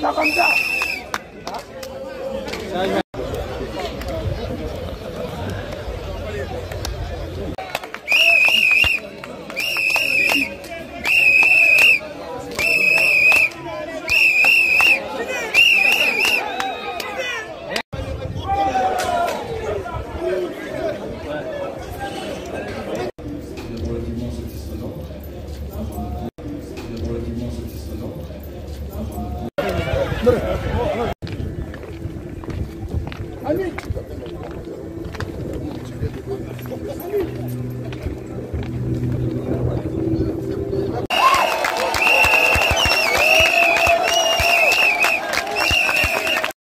Tá como tá? 아니. 아니.